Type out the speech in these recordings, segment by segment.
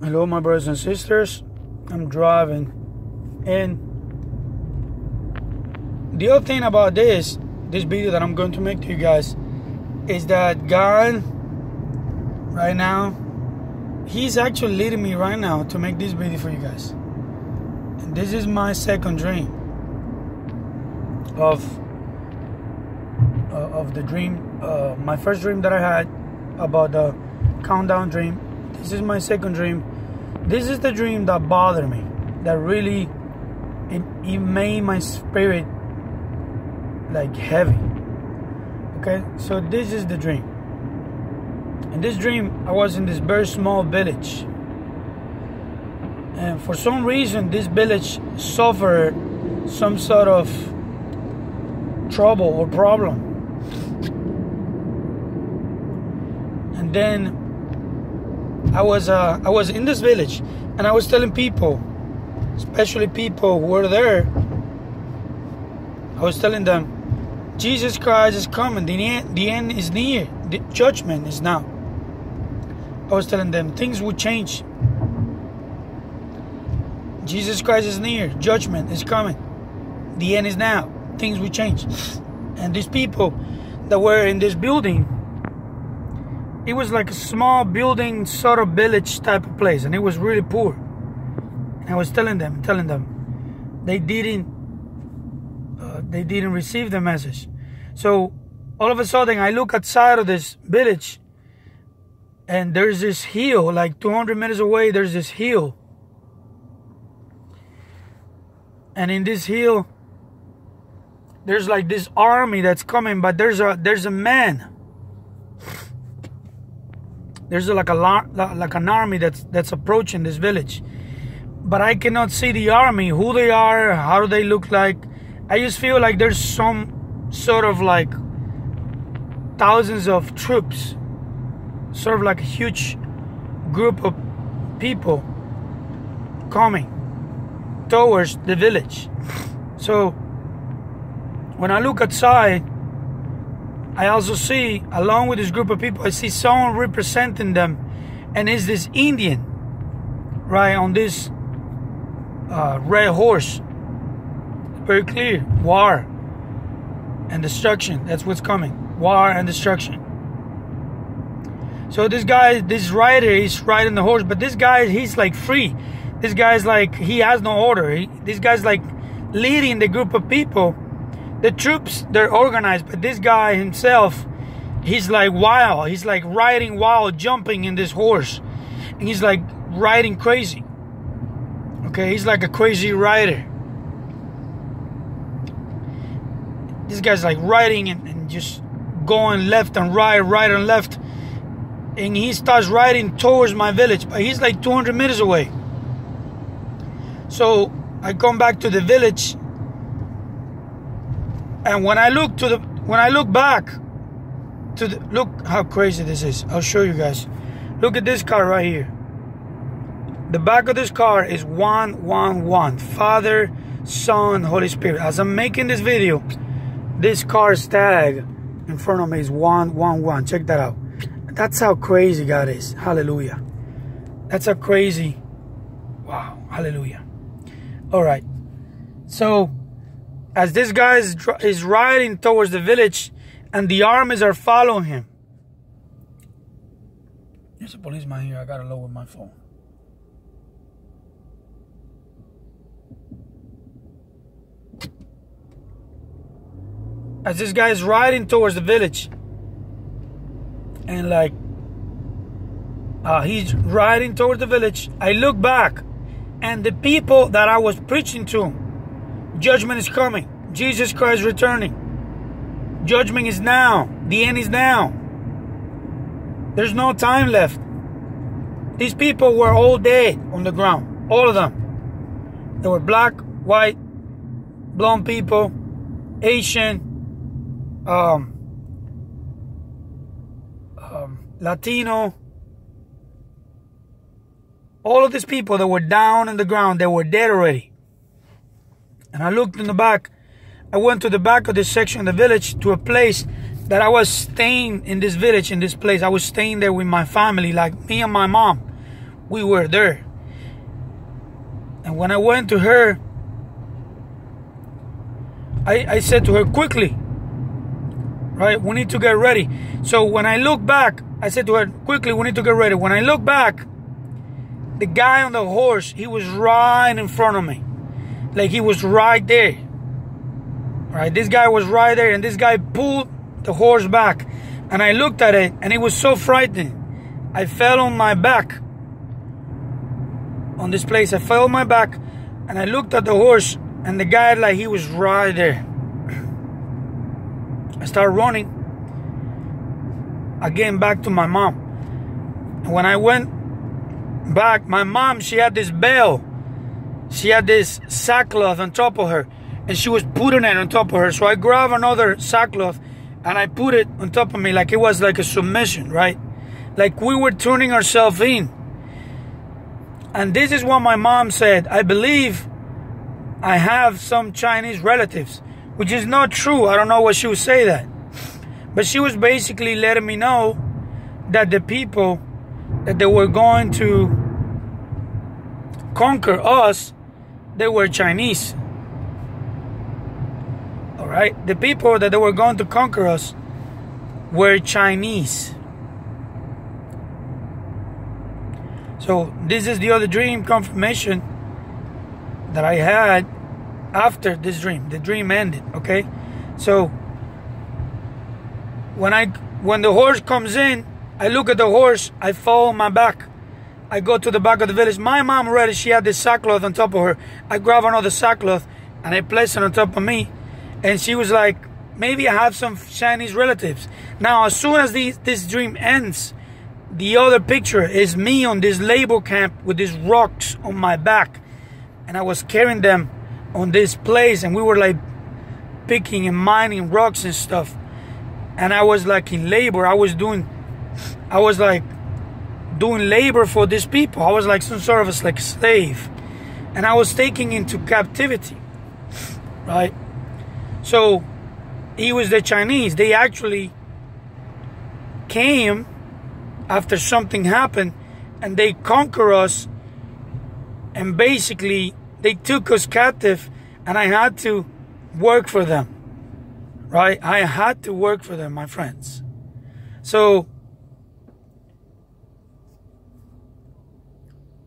Hello, my brothers and sisters. I'm driving, and the other thing about this, this video that I'm going to make to you guys, is that God, right now, He's actually leading me right now to make this video for you guys. And this is my second dream of uh, of the dream. Uh, my first dream that I had about the countdown dream. This is my second dream. This is the dream that bothered me. That really it, it made my spirit like heavy. Okay, so this is the dream. In this dream, I was in this very small village. And for some reason, this village suffered some sort of trouble or problem. And then I was uh, I was in this village, and I was telling people, especially people who were there, I was telling them, Jesus Christ is coming. The end, the end is near. The judgment is now. I was telling them things would change. Jesus Christ is near. Judgment is coming. The end is now. Things will change. And these people that were in this building, it was like a small building, sort of village type of place, and it was really poor. And I was telling them, telling them, they didn't, uh, they didn't receive the message. So all of a sudden, I look outside of this village and there's this hill like 200 meters away there's this hill and in this hill there's like this army that's coming but there's a there's a man there's like a like an army that's that's approaching this village but i cannot see the army who they are how do they look like i just feel like there's some sort of like thousands of troops sort of like a huge group of people coming towards the village. So when I look outside, I also see, along with this group of people, I see someone representing them, and it's this Indian, right, on this uh, red horse. Very clear war and destruction. That's what's coming. War and destruction. So this guy, this rider, he's riding the horse, but this guy, he's like free. This guy's like, he has no order. He, this guy's like leading the group of people. The troops, they're organized, but this guy himself, he's like wild. He's like riding wild, jumping in this horse. And he's like riding crazy. Okay, he's like a crazy rider. This guy's like riding and, and just going left and right, right and left and he starts riding towards my village, but he's like 200 meters away. So I come back to the village, and when I look to the when I look back to the look how crazy this is. I'll show you guys. Look at this car right here. The back of this car is 111 Father, Son, Holy Spirit. As I'm making this video, this car's tag in front of me is 111. Check that out. That's how crazy God is. Hallelujah. That's how crazy. Wow. Hallelujah. All right. So, as this guy is, is riding towards the village and the armies are following him. There's a policeman here. I gotta lower my phone. As this guy is riding towards the village, and like uh, he's riding towards the village. I look back, and the people that I was preaching to, judgment is coming. Jesus Christ returning. Judgment is now. The end is now. There's no time left. These people were all dead on the ground. All of them. They were black, white, blonde people, Asian, um, um, Latino, all of these people that were down on the ground, they were dead already. And I looked in the back. I went to the back of this section of the village to a place that I was staying in this village, in this place. I was staying there with my family, like me and my mom. we were there. And when I went to her, I, I said to her, quickly, right? We need to get ready. So when I look back, I said to her, quickly, we need to get ready. When I look back, the guy on the horse, he was right in front of me. Like he was right there. Right? This guy was right there, and this guy pulled the horse back. And I looked at it, and it was so frightening. I fell on my back. On this place, I fell on my back, and I looked at the horse, and the guy, like, he was right there. I started running again back to my mom. And when I went back, my mom, she had this bell. She had this sackcloth on top of her, and she was putting it on top of her. So I grabbed another sackcloth and I put it on top of me like it was like a submission, right? Like we were turning ourselves in. And this is what my mom said. I believe I have some Chinese relatives, which is not true. I don't know what she would say that. But she was basically letting me know that the people that they were going to conquer us, they were Chinese. All right? The people that they were going to conquer us were Chinese. So, this is the other dream confirmation that I had after this dream. The dream ended, okay? So, when I when the horse comes in, I look at the horse, I fall on my back. I go to the back of the village. My mom already, she had this sackcloth on top of her. I grab another sackcloth and I place it on top of me. And she was like, maybe I have some Chinese relatives. Now, as soon as the, this dream ends, the other picture is me on this labor camp with these rocks on my back. And I was carrying them on this place and we were like picking and mining rocks and stuff. And I was like in labor. I was doing, I was like doing labor for these people. I was like some a like slave. And I was taken into captivity. Right? So he was the Chinese. They actually came after something happened and they conquer us and basically they took us captive and I had to work for them. Right? I had to work for them, my friends. So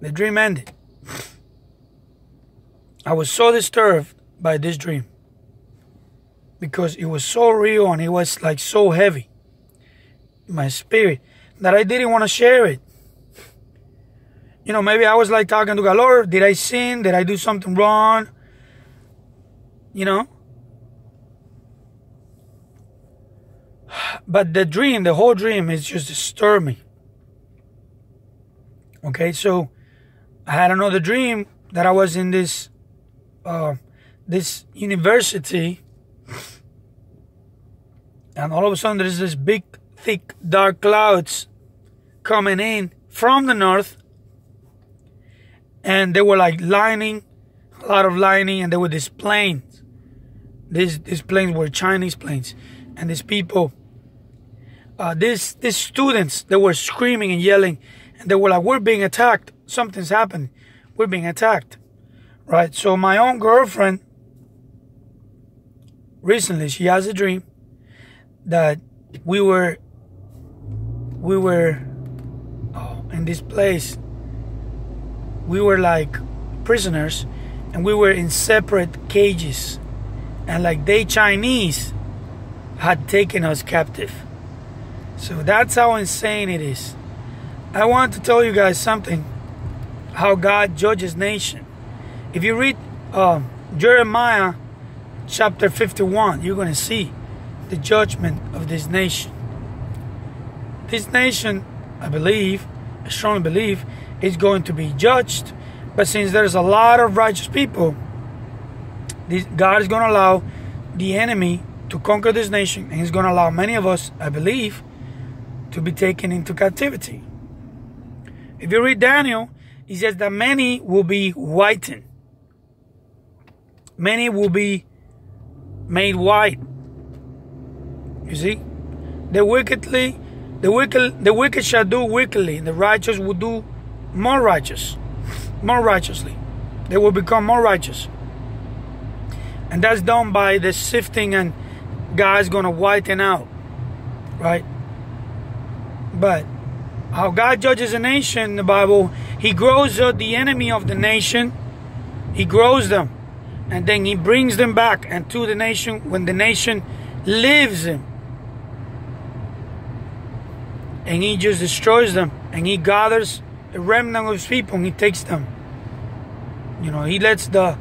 the dream ended. I was so disturbed by this dream because it was so real and it was like so heavy my spirit that I didn't want to share it. You know, maybe I was like talking to God, Lord, did I sin? Did I do something wrong? You know? But the dream, the whole dream is just disturbed me. Okay, so I had another dream that I was in this uh, this university and all of a sudden there's this big thick dark clouds coming in from the north and they were like lining a lot of lining and there were these planes. These these planes were chinese planes and these people uh, these these students they were screaming and yelling and they were like we're being attacked something's happened. We're being attacked right? So my own girlfriend recently she has a dream that we were we were oh, in this place. We were like prisoners and we were in separate cages. And like they chinese had taken us captive. So that's how insane it is. I want to tell you guys something how god judges nation if you read uh, jeremiah chapter 51 you're going to see the judgment of this nation this nation, I believe, I strongly believe, is going to be judged. But since there's a lot of righteous people, this, God is going to allow the enemy to conquer this nation, and He's going to allow many of us, I believe, to be taken into captivity. If you read Daniel, he says that many will be whitened. Many will be made white. You see? The wickedly the wicked, the wicked shall do wickedly, the righteous will do more righteous, more righteously. They will become more righteous. And that's done by the sifting and God's gonna whiten out. Right? But how God judges a nation in the Bible, He grows up the enemy of the nation, He grows them, and then He brings them back and to the nation when the nation lives Him. And He just destroys them, and He gathers a remnant of His people and He takes them. You know, He lets the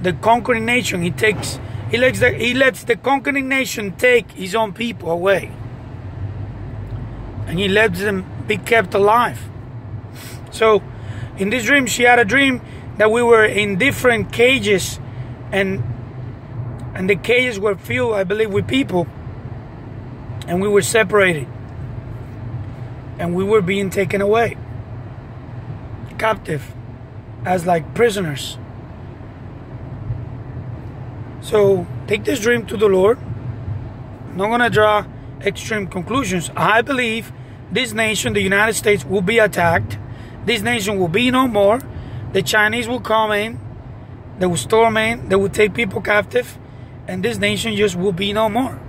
the conquering nation, He takes he lets the he lets the conquering nation take his own people away. And he lets them be kept alive. So in this dream she had a dream that we were in different cages and and the cages were filled, I believe, with people. And we were separated. And we were being taken away. Captive. As like prisoners. So take this dream to the Lord. I'm not to draw extreme conclusions. I believe this nation, the United States, will be attacked. This nation will be no more. The Chinese will come in. They will storm in. They will take people captive. And this nation just will be no more.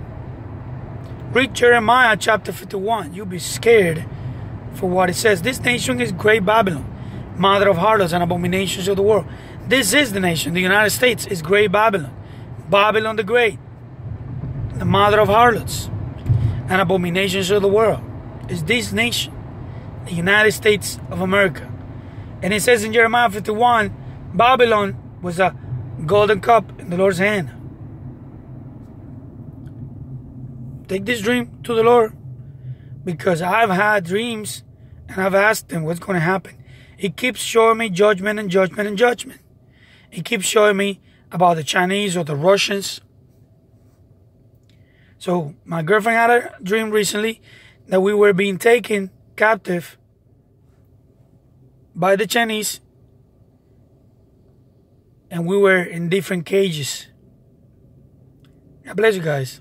Read Jeremiah chapter 51. You'll be scared for what it says. This nation is great Babylon, mother of harlots and abominations of the world. This is the nation. The United States is great Babylon. Babylon the Great, the mother of harlots and abominations of the world, is this nation, the United States of America. And it says in Jeremiah 51 Babylon was a golden cup in the Lord's hand. Take this dream to the Lord because I've had dreams and I've asked him what's going to happen. He keeps showing me judgment and judgment and judgment. He keeps showing me about the Chinese or the Russians. So my girlfriend had a dream recently that we were being taken captive by the Chinese and we were in different cages. God bless you guys.